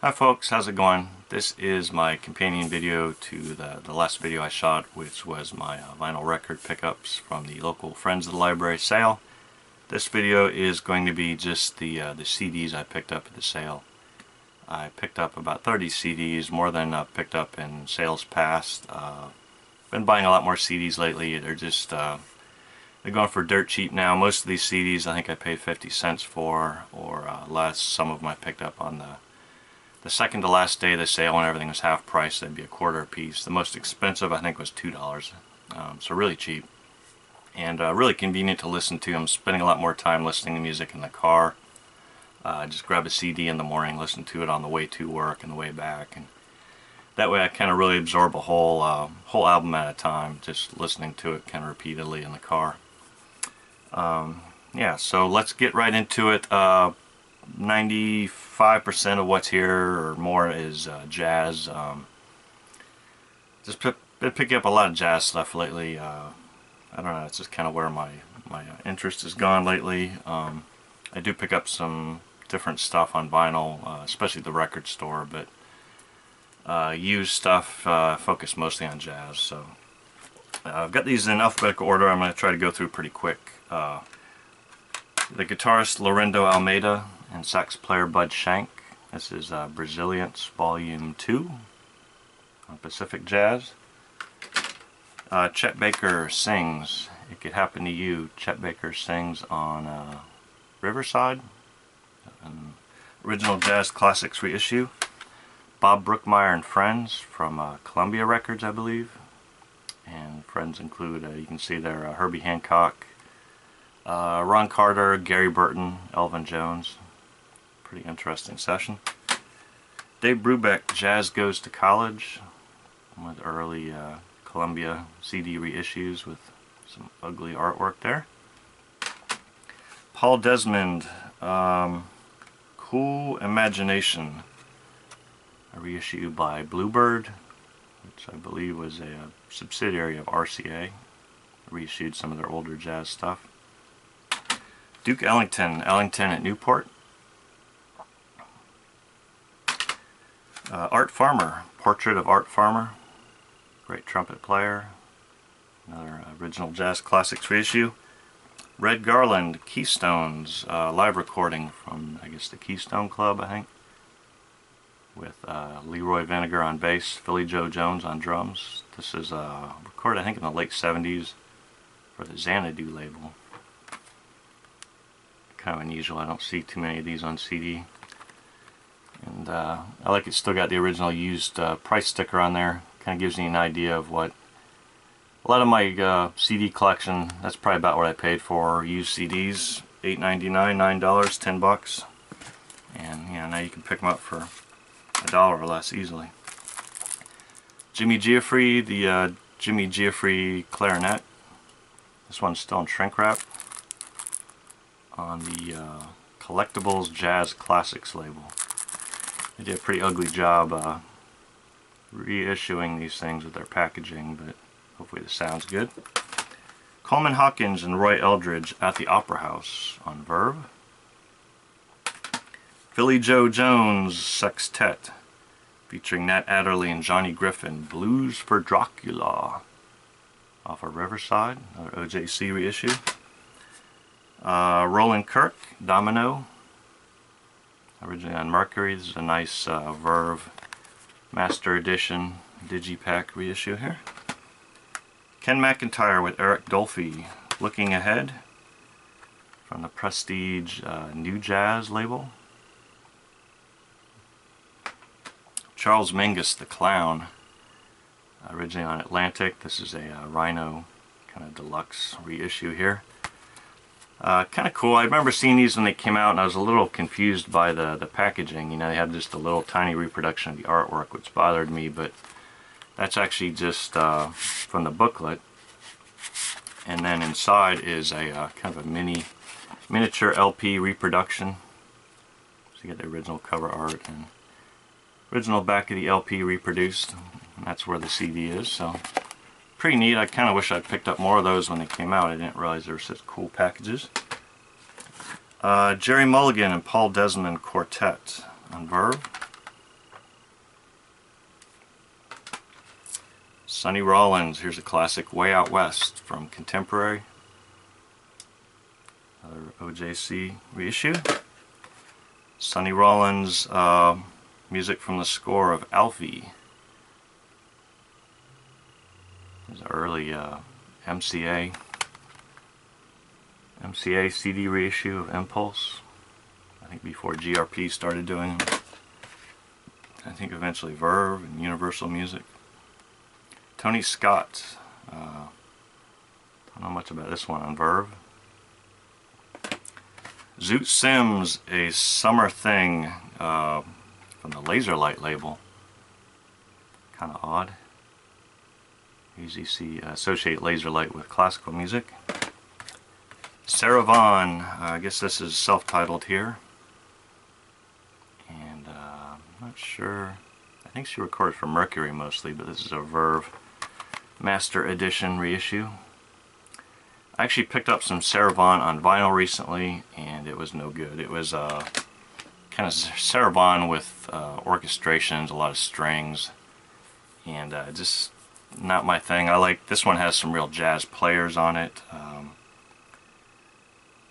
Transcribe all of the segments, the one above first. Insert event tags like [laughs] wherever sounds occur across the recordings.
Hi folks, how's it going? This is my companion video to the, the last video I shot, which was my uh, vinyl record pickups from the local Friends of the Library sale. This video is going to be just the, uh, the CDs I picked up at the sale. I picked up about 30 CDs, more than I picked up in sales past. Uh, been buying a lot more CDs lately. They're just uh, they're going for dirt cheap now. Most of these CDs I think I paid 50 cents for or uh, less. Some of them I picked up on the the second to last day of the sale when everything was half price, that'd be a quarter a piece. The most expensive I think was $2, um, so really cheap. And uh, really convenient to listen to. I'm spending a lot more time listening to music in the car. Uh, just grab a CD in the morning, listen to it on the way to work and the way back. and That way I kind of really absorb a whole, uh, whole album at a time, just listening to it kind of repeatedly in the car. Um, yeah, so let's get right into it. Uh, 95 5% of what's here or more is uh, jazz. Um, just been picking up a lot of jazz stuff lately. Uh, I don't know, it's just kind of where my, my interest has gone lately. Um, I do pick up some different stuff on vinyl, uh, especially the record store, but uh, used stuff uh, focus mostly on jazz. So uh, I've got these in alphabetical order. I'm going to try to go through pretty quick. Uh, the guitarist Laurindo Almeida and sax player Bud Shank. This is uh, Brazilliance Volume 2 on Pacific Jazz. Uh, Chet Baker sings. It Could Happen to You. Chet Baker sings on uh, Riverside. An original Jazz Classics reissue. Bob Brookmeyer and Friends from uh, Columbia Records, I believe. And friends include, uh, you can see there, uh, Herbie Hancock, Ron Carter, Gary Burton, Elvin Jones, Pretty interesting session. Dave Brubeck, Jazz Goes to College, with early uh, Columbia CD reissues with some ugly artwork there. Paul Desmond, um, Cool Imagination, a reissue by Bluebird, which I believe was a, a subsidiary of RCA. Reissued some of their older jazz stuff. Duke Ellington, Ellington at Newport, Uh, Art Farmer, Portrait of Art Farmer, great trumpet player, another original jazz classics reissue. Red Garland, Keystones, uh, live recording from, I guess, the Keystone Club, I think, with uh, Leroy Vinnegar on bass, Philly Joe Jones on drums. This is uh, recorded, I think, in the late 70s for the Xanadu label. Kind of unusual, I don't see too many of these on CD. And uh, I like it still got the original used uh, price sticker on there. Kind of gives me an idea of what a lot of my uh, CD collection, that's probably about what I paid for used CDs. $8.99, $9, 10 bucks. And yeah, now you can pick them up for a dollar or less easily. Jimmy Giuffre, the uh, Jimmy Giuffre clarinet. This one's still in shrink wrap on the uh, Collectables Jazz Classics label. They did a pretty ugly job uh, reissuing these things with their packaging, but hopefully this sound's good. Coleman Hawkins and Roy Eldridge at the Opera House on Verve. Philly Joe Jones Sextet featuring Nat Adderley and Johnny Griffin, Blues for Dracula off of Riverside, another OJC reissue. Uh, Roland Kirk, Domino, originally on Mercury. This is a nice uh, Verve Master Edition Digipack reissue here. Ken McIntyre with Eric Dolphy, Looking Ahead from the Prestige uh, New Jazz label. Charles Mingus, The Clown, originally on Atlantic. This is a uh, Rhino kind of deluxe reissue here. Uh, kind of cool. I remember seeing these when they came out and I was a little confused by the, the packaging. You know, they had just a little tiny reproduction of the artwork which bothered me, but that's actually just uh, from the booklet. And then inside is a uh, kind of a mini miniature LP reproduction. So you get the original cover art and original back of the LP reproduced. And that's where the CD is. So pretty neat. I kind of wish I'd picked up more of those when they came out. I didn't realize there were such cool packages. Uh, Gerry Mulligan and Paul Desmond Quartet on Verve. Sonny Rollins, here's a classic, Way Out West from Contemporary. Another OJC reissue. Sonny Rollins, uh, music from the score of Alfie There's an early uh, MCA MCA CD reissue of Impulse. I think before GRP started doing them. I think eventually Verve and Universal Music. Tony Scott. Uh, don't know much about this one on Verve. Zoot Sims, a summer thing uh, from the Laserlight label. Kind of odd. Usually see uh, associate Laserlight with classical music. Sarah Vaughan, uh, I guess this is self-titled here. And uh, I'm not sure, I think she recorded for Mercury mostly, but this is a Verve Master Edition reissue. I actually picked up some Sarah Vaughan on vinyl recently, and it was no good. It was uh, kind of [laughs] Sarah Vaughan with uh, orchestrations, a lot of strings, and uh, just not my thing. I like, this one has some real jazz players on it. Um,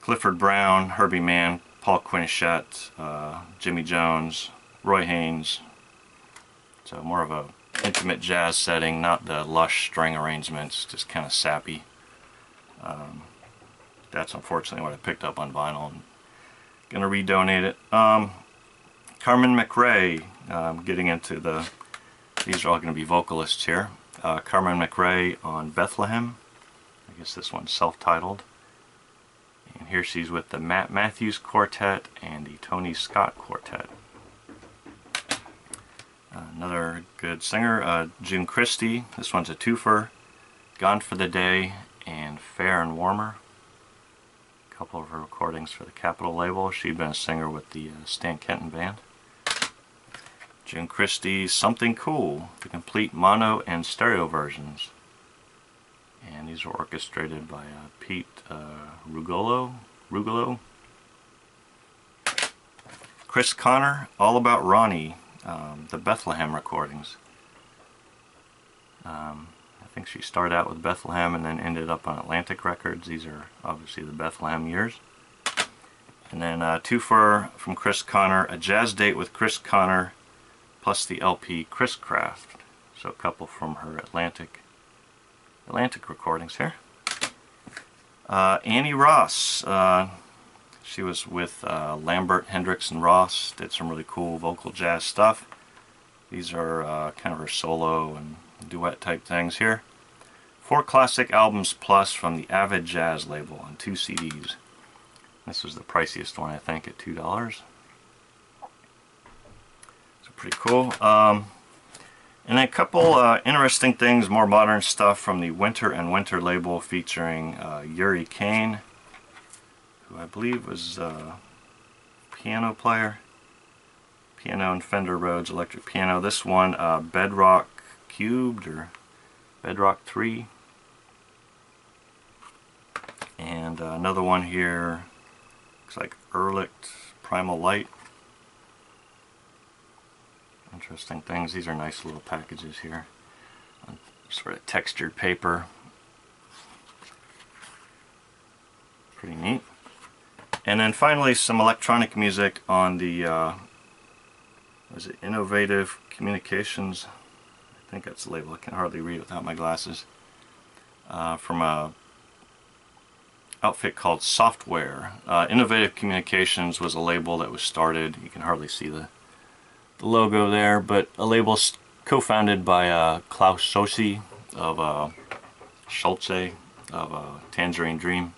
Clifford Brown, Herbie Mann, Paul Quinichette, uh, Jimmy Jones, Roy Haynes. So more of a intimate jazz setting, not the lush string arrangements, just kind of sappy. Um, that's unfortunately what I picked up on vinyl. I'm gonna redonate it. Um, Carmen McRae, um, getting into the, these are all going to be vocalists here. Uh, Carmen McRae on Bethlehem. I guess this one's self-titled. And here she's with the Matt Matthews Quartet and the Tony Scott Quartet. Another good singer, uh, June Christy. This one's a twofer. Gone for the Day and Fair and Warmer. A couple of her recordings for the Capitol label. She'd been a singer with the uh, Stan Kenton Band. June Christy, Something Cool, the complete mono and stereo versions and these are orchestrated by uh, Pete uh, Rugolo. Rugolo. Chris Connor, All About Ronnie, um, the Bethlehem recordings. Um, I think she started out with Bethlehem and then ended up on Atlantic Records. These are obviously the Bethlehem years. And then uh, two for from Chris Connor, a jazz date with Chris Connor, plus the LP Chris Craft. So a couple from her Atlantic Atlantic recordings here. Uh, Annie Ross, uh, she was with uh, Lambert, Hendricks, and Ross, did some really cool vocal jazz stuff. These are uh, kind of her solo and duet type things here. Four classic albums plus from the Avid Jazz label on two CDs. This was the priciest one I think at $2. Pretty cool. Um, and a couple uh, interesting things, more modern stuff from the Winter and Winter label featuring uh, Uri Caine, who I believe was a uh, piano player. Piano and Fender Rhodes electric piano. This one, uh, Bedrock Cubed or Bedrock 3. And uh, another one here, looks like Urlicht Primal Light interesting things. These are nice little packages here. Sort of textured paper. Pretty neat. And then finally some electronic music on the, uh, was it Innovative Communications? I think that's the label. I can hardly read without my glasses. Uh, from a outfit called Software. Uh, Innovative Communications was a label that was started. You can hardly see the the logo there, but a label co-founded by uh, Klaus Schulze of uh, Schulze of uh, Tangerine Dream.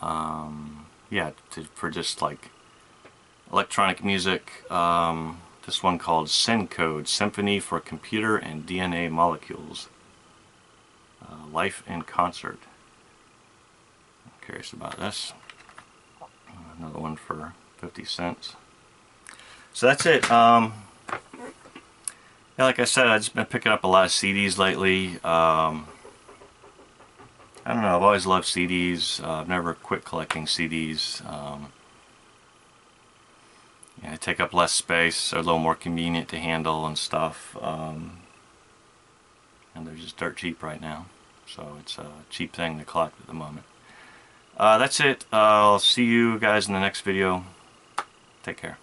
Um, yeah, to, for just like electronic music. Um, this one called SynCode, Symphony for Computer and DNA Molecules. Uh, Life in Concert. I'm curious about this. Another one for 50 cents. So that's it. Um, yeah, like I said, I've just been picking up a lot of CDs lately. Um, I don't know, I've always loved CDs. Uh, I've never quit collecting CDs. Um, yeah, they take up less space, they're a little more convenient to handle and stuff. Um, and they're just dirt cheap right now. So it's a cheap thing to collect at the moment. Uh, that's it. I'll see you guys in the next video. Take care.